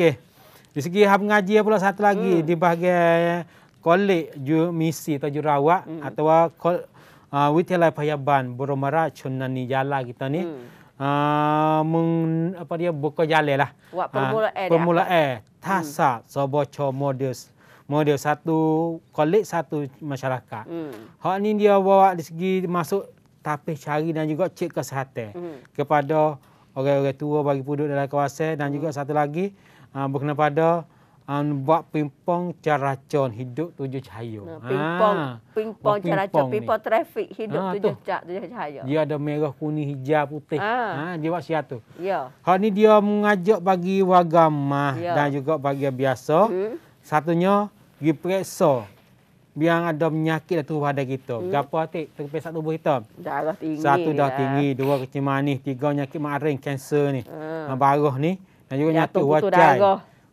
Okey. Di segi hab ngaji pula satu lagi hmm. di bahagian kolej ju misi atau jurawat hmm. atau kol, uh, Wilayah Payaban Boromara Chunani Jala kita ni. Hmm. Uh, meng, apa dia buka jalan lah. Buat permulaan. Uh, permulaan. Tasa hmm. sobocho model model satu kolej satu masyarakat. Hmm. Hak ni dia bawa di segi masuk tapi cari dan juga cek kesihatan hmm. kepada orang-orang tua bagi penduduk dalam kawasan dan hmm. juga satu lagi uh, berkenaan pada um, buat pimpong caracon hidup tujuh cahaya. Nah, pimpong, ha. pimpong caracon, pimpong trafik hidup ha, tujuh, tu. tujuh cahaya. Dia ada merah, kuning, hijau, putih. Ha. ha dia buat siapa tu? Ya. Hal ni dia mengajak bagi warga mah ya. dan juga bagi biasa. Hmm. Satunya, pergi periksa biar ada penyakit tu pada kita. Hmm. Gapo atik terpesat tubuh kita? Darah tinggi. Satu dah tinggi, dua kecil manis, tiga penyakit maring, kanser ni. Hmm. Baruh ni dan juga nyatu wajai.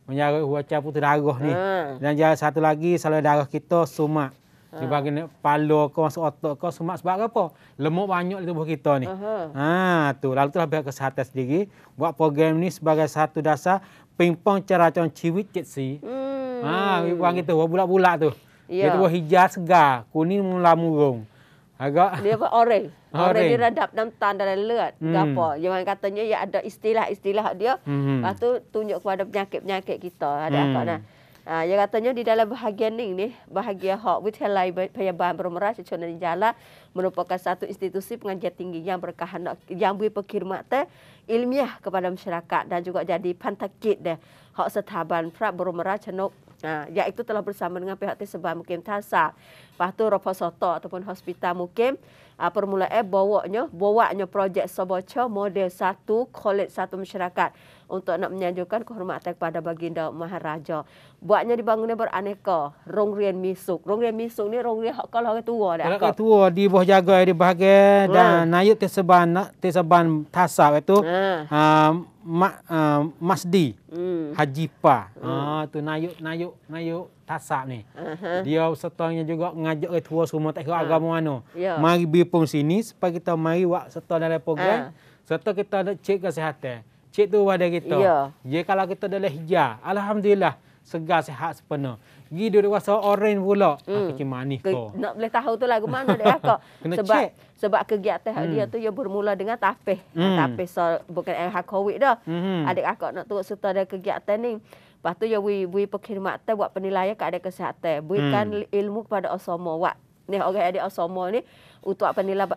Menyarut wajai putih darah ni. Hmm. Dan jangan satu lagi salah darah kita sumak. Ha. Di bahagian palu ke masuk otak ke sumak sebab apa? Lemuk banyak di tubuh kita ni. Uh-huh. Ha tu lalu tu pihak kesihatan sendiri buat program ni sebagai satu dasar pingpong cara con ciwit cik si. Hmm. Ha buang itu bulat-bulat tu. Ya. Dia tu hijau segar, kuning mula murung. Agak dia apa orang. Orang dia redap dalam tan dalam lerut. Hmm. Gapo? Jangan katanya ya ada istilah-istilah dia. Hmm. Lepas tu tunjuk kepada penyakit-penyakit kita. Ada hmm. apa nah. Ha, dia katanya di dalam bahagian ni ni, bahagian hak Wilayah Payaban Bermerah Cecona Jala merupakan satu institusi pengajian tinggi yang berkehendak yang beri perkhidmatan ilmiah kepada masyarakat dan juga jadi pantakit deh hak setaban Pra Bermerah Cenok Ha, iaitu telah bersama dengan pihak Teseban Mukim Tasa. Tu Ropo Soto ataupun Hospital Mukim uh, permulaan bawanya bawanya projek Sobocha model 1 kolej satu masyarakat untuk nak menyanjurkan kehormatan kepada baginda Maharaja. Buatnya dibangunnya beraneka Rongrian Misuk. Rongrian Misuk ni Rongrian hak kalau orang tua dah. Orang tua di bawah jaga di bahagian ha. dan naik Teseban Teseban Tasa itu. Ha. Uh, Mak uh, Masdi hmm. Haji Pa. Hmm. Ah tu nayuk nayuk nayuk tasak ni. Uh-huh. Dia sertanya juga ngajak ke tua semua tak kira uh. agama mana. Yeah. Mari bipung sini supaya kita mari buat serta dalam program. Uh. Serta kita nak cek kesihatan. Cek tu pada kita. Yeah. Jadi kalau kita dalam hijau, alhamdulillah segar sihat sepenuh. Gi dia rasa orange pula. Hmm. Aku manis kau. Nak boleh tahu tu lagu mana dia kak. sebab check. sebab kegiatan hmm. dia tu ia bermula dengan tapih. Hmm. Tapih so, bukan air COVID dah. Hmm. Adik akak nak turut serta ada kegiatan ni. Lepas tu ya bui bui perkhidmatan buat penilaian keadaan kesihatan. Berikan hmm. ilmu kepada Osomo. Wak ni orang adik Osomo ni untuk penilaian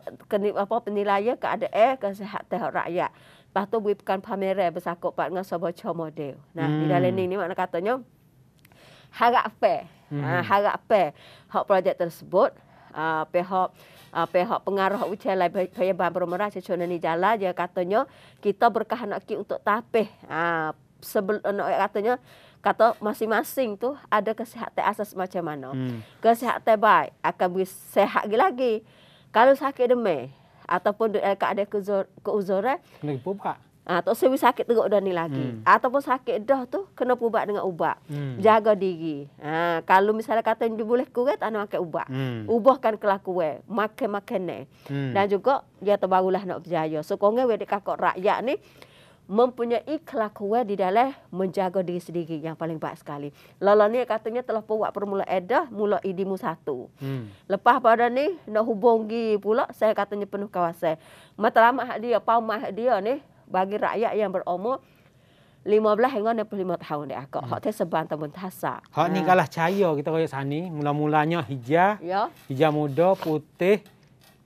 apa penilaian keadaan air kesihatan rakyat. Lepas tu berikan pameran bersakut dengan sebuah model. Nah, hmm. di dalam ni ni makna katanya harap fair. Hmm. Uh, harap fair hak projek tersebut uh, pihak uh, pihak pengarah Wilayah Payaban Bermerah Cecona ni jala dia katanya kita berkehendak untuk tapih uh, sebelum uh, katanya kata masing-masing tu ada kesihatan asas macam mana. Hmm. Kesihatan baik akan beri sehat lagi. Kalau sakit demam ataupun keadaan keuzuran kena pupak. Ha, tak sewi sakit teruk dah ni lagi. Hmm. Ataupun sakit dah tu, kena ubat dengan ubat. Hmm. Jaga diri. Ha, kalau misalnya kata dia boleh kurang, tak nak makan ubat. Hmm. Ubahkan kelakuan. Makan-makan ni. Hmm. Dan juga, dia terbarulah nak berjaya. So, kau ngewek kakak rakyat ni, mempunyai kelakuan di dalam menjaga diri sendiri yang paling baik sekali. Lala ni katanya telah buat permula edah mula idimu satu. Hmm. Lepas pada ni nak hubungi pula saya katanya penuh kawasan. Matlamat dia, paumah dia ni bagi rakyat yang berumur 15 hingga 65 tahun dia akak. Hmm. Hak teh seban tabun tasa. Hak ni kalah cahaya kita kaya sani, mula-mulanya hijau, ya. hijau muda, putih,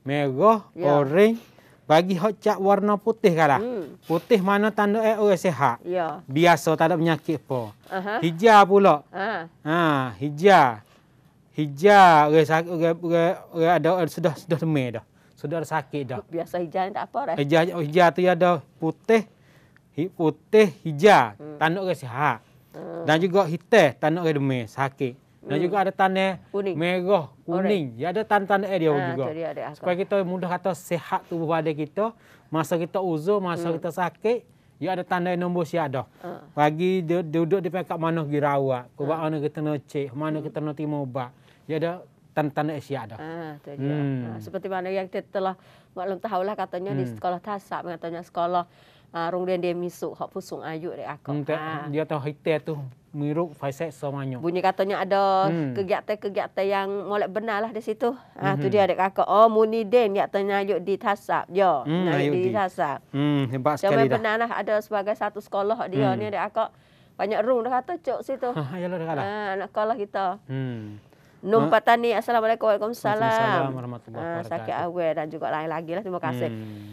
merah, ya. oranye. Bagi hak cat warna putih kalah. Hmm. Putih mana tanda eh orang sehat. Ya. Biasa tak ada penyakit apa. Uh-huh. Hijau pula. Uh. Ha, hijau. Hijau, orang sakit, orang ada sudah sudah semai dah sudah ada sakit dah. Biasa hijau tak apa dah. Hijau, hijau tu ada putih, putih hijau, hmm. tanduk ke sihat. Hmm. Dan juga hitam, tanduk ke demam, sakit. Dan hmm. juga ada tanda kuning. merah, kuning. Ya ada tanda-tanda dia ha, juga. Dia ada Supaya kita mudah kata sehat tubuh badan kita. Masa kita uzur, masa hmm. kita sakit, ya ada tanda nombor siap dah. Ha. Bagi duduk di pekat mana pergi rawat. Kau ha. mana kita nak cek, mana hmm. kita nak timur ubat. Ya ada tanda-tanda Asia dah. Ah, hmm. ah, seperti mana yang kita telah maklum tahulah katanya hmm. di sekolah tasab katanya sekolah Ha, rong dia dia misuk hak pusung ayuk dek aku. Hmm, ha. Dia tahu hitam tu miruk faisek semuanya. Bunyi katanya ada hmm. kegiatan-kegiatan yang molek benar lah di situ. Ha, hmm. tu dia dek kakak. Oh muni den ya tanya ayuk di tasap. Jo, hmm, di, tasap. Hmm, hebat sekali dah. benar lah ada sebagai satu sekolah dia hmm. ni dek kakak. Banyak room dah kata cok situ. Ha, yalah dah kalah. Ha, anak sekolah kita. Hmm. Num Patani. Assalamualaikum. Waalaikumsalam. Assalamualaikum warahmatullahi wabarakatuh. Ha, sakit awal dan juga lain lagi lah. Terima kasih. Hmm.